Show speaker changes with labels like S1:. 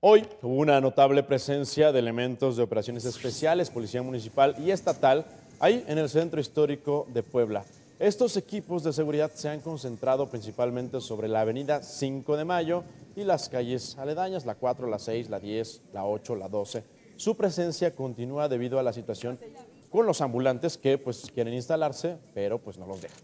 S1: Hoy hubo una notable presencia de elementos de operaciones especiales, Policía Municipal y Estatal, ahí en el centro histórico de Puebla. Estos equipos de seguridad se han concentrado principalmente sobre la avenida 5 de Mayo y las calles aledañas, la 4, la 6, la 10, la 8, la 12. Su presencia continúa debido a la situación con los ambulantes que pues quieren instalarse, pero pues no los dejan.